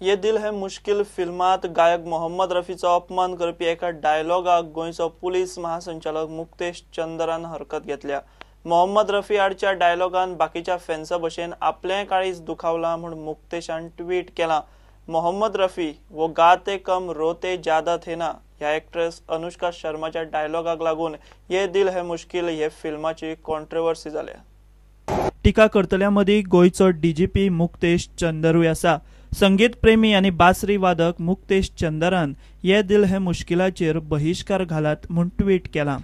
ये दिल है मुश्किल फिल्मात गायक मोहम्मद रफीचो अपमान करपी एका डायलॉगाक गोंयचो पुलीस महासंचालक मुक्तेश चंद्रान हरकत घेतल्या. मोहम्मद रफी आडच्या डायलॉगान बाकीच्या फॅन्सा भशेन आपलें काळीज दुखावला म्हूण मुक्तेशान ट्वीट केलां. मोहम्मद रफी वो गाते कम रोते ज्यादा थे ना ह्या एक्ट्रेस अनुष्का शर्माच्या डायलॉगाक लागून ये दिल है मुश्किल हे फिल्माची कॉन्ट्रोवर्सी जाल्या टिका करतल्या मदीं गोंयचो डीजीपी मुक्तेश चंदरूय आसा. संगीत प्रेमी आनी बासरी वादक मुक्तेश चंदरान ये दिल हे मुश्किलाचेर बहिश्कार घालात म्हूण ट्विट केलां.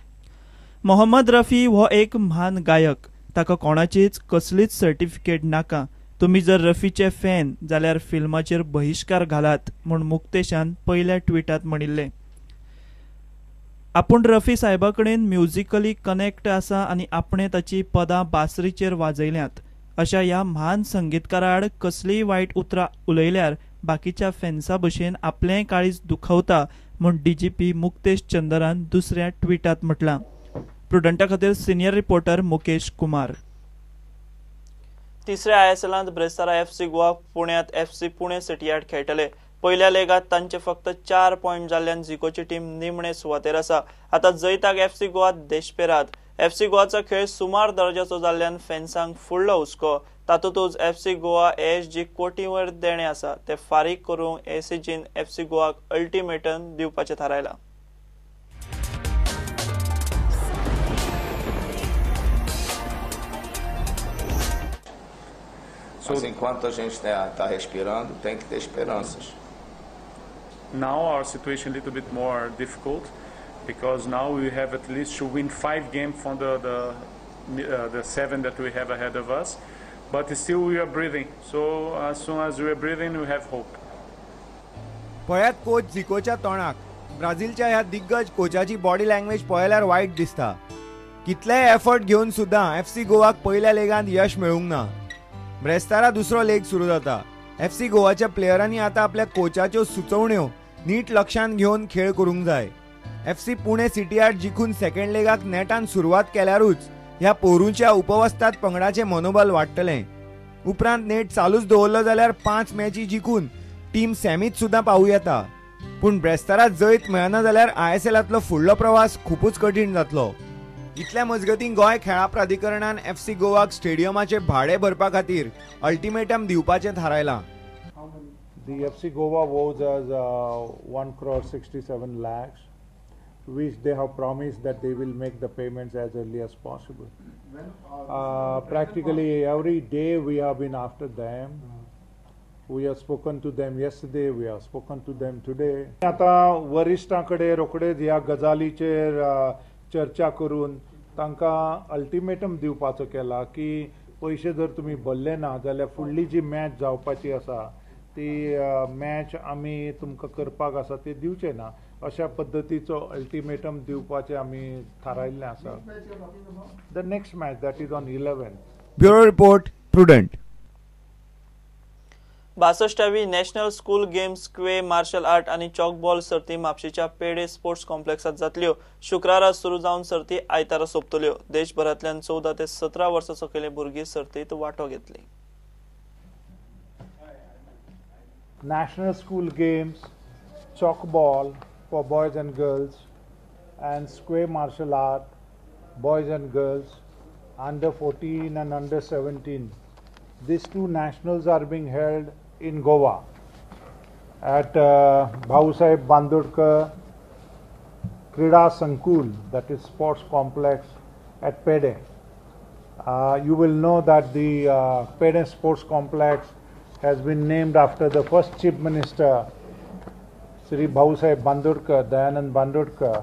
मोहम्मद रफी हो एक म्हान गायक. ताका कोणाचीच कसलीच सर्टिफिकेट नाका. तुमी जर रफीचे फॅन जाल्यार फिल्माचेर बहिश्कार घालात म्हूण मुक्तेशान पयल्या ट्विटांत म्हणिल्लें. आपूण रफी साहेबा कडेन म्युझिकली कनेक्ट आसा आनी आपणें ताची पदां बासरीचेर वाजयल्यांत. अशा ह्या म्हान संगीतकारा आड कसलीय वायट उतरां उलयल्यार बाकीच्या फॅन्सा भशेन आपलेंय काळीज दुखवता म्हूण डीजीपी मुक्तेश चंद्रान दुसऱ्या ट्विटांत म्हटलां. प्रुडंटा खातीर सिनियर रिपोर्टर मुकेश कुमार. तिसऱ्या आय एस एलांत ब्रेस्तारा एफ सी गोवा पुण्यात एफ सी पुणे सिटी आड खेळटले. पहिल्या लेगात तांचे फक्त चार पॉयंट जाल्ल्यान झिकोची टीम निमणे सुवातेर आसा. आतां जैताक एफ सी गोवा देशपेरात. एफ सी गोवाचो खेळ सुमार दर्जाचो जाल्ल्यान फॅन्सांक फुडलो हुस्को तातूंतच F C Goa S G कोटी वयर देणे आसा ते फारीक करूंक एसीजीन एफ सी गोवाक अल्टिमेटम दिवपाचें थारायलां Mas enquanto a gente está tá respirando, tem que ter esperanças. Now our situation a little bit more difficult because now we have at least to win five games from the the, uh, the seven that we have ahead of us. But still we are breathing. So as soon as we are breathing, we have hope. पळयात coach झिकोच्या तोंडाक ब्राझीलच्या ह्या दिग्गज कोचाची body language पळयल्यार वायट दिसता कितलेय effort घेवन सुद्दां एफ सी गोवाक पयल्या लेगांत यश मेळूंक ना ब्रेस्तारा दुसरो लेग सुरू जाता एफ सी गोवाच्या प्लेयरांनी आतां आपल्या कोचाच्यो सुचोवण्यो नीट लक्षांत घेवन खेळ करूंक जाय एफ सी पुणे सिटी आर्ट जिखून सेकंड लेगाक नेटान सुरवात केल्यारूच ह्या पोरूंच्या उपवस्तांत पंगडाचें मनोबल वाडटलें उपरांत नेट चालूच दवरलो जाल्यार पांच मॅची जिखून टीम सॅमीत सुद्दां पावूं येता पूण ब्रेस्तारा जैत मेळना जाल्यार आय एस एलांतलो फुडलो प्रवास खूपच कठीण जातलो. इतल्या मजगतीं गोंय खेळा प्राधिकरणान एफ सी गोवाक स्टेडियमाचे भाडे भरपा खातीर अल्टिमेटम दिवपाचें थारायलां. The FC Goa owes us uh, 1 crore 67 lakhs, which they have promised that they will make the payments as early as possible. Uh, practically every day we have been after them. We have spoken to them yesterday, we have spoken to them today. आता वरिष्ठांकडे रोखडेच ह्या गजालीचेर uh, चर्चा करून तांकां ultimatum दिवपाचो केला की पयशे जर तुमी भरले ना जाल्यार फुडली जी मॅच जावपाची आसा ती मॅच आमी तुमकां करपाक आसा ती दिवचे ना अशा पद्दतीचो अल्टिमेटम दिवपाचें आमी थारायल्लें आसा the next match that is on eleven bureau report Prudent बासष्टावी national school games क्वे मार्शल आर्ट आनी चॉकबॉल सर्ती म्हापशेच्या पेडे स्पोर्ट्स कॉम्प्लेक्सात जातल्यो. शुक्रारा सुरू जावन सर्ती आयतारा सोंपतल्यो. देशभरांतल्यान चौदा ते सतरा वर्सां सकयले भुरगीं सर्तीत वांटो घेतली. School games, chalk ball for boys and girls, and square martial art, boys and girls, under 14 and under 17. These two nationals are being held in Goa at uh, Bhausaheb Bandurkar Krida Sankul, that is sports complex at Pede. Uh, you will know that the uh, Pede Sports Complex has been named after the first Chief Minister, Sri Bhausaheb Bandurkar, Dayanand Bandurkar,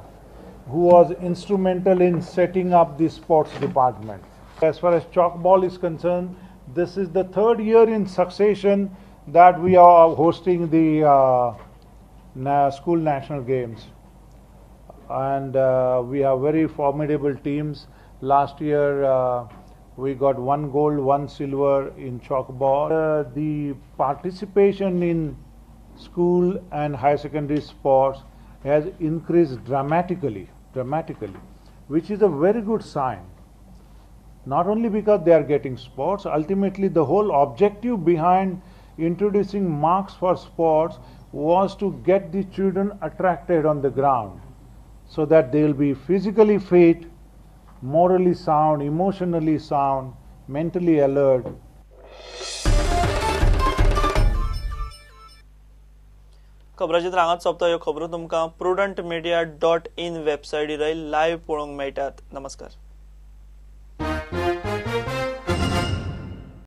who was instrumental in setting up the sports department. As far as chalkball is concerned, this is the third year in succession that we are hosting the uh, na- school national games. And uh, we have very formidable teams. Last year, uh, we got one gold, one silver in chalkball. Uh, the participation in school and higher secondary sports has increased dramatically, dramatically, which is a very good sign. Not only because they are getting sports, ultimately the whole objective behind introducing marks for sports was to get the children attracted on the ground so that they will be physically fit, morally sound, emotionally sound, mentally alert. खबराची हांगाच सोंपता ह्यो खबरो तुमकां Prudent media dot in वेबसायटीर live पळोवंक मेळटात नमस्कार.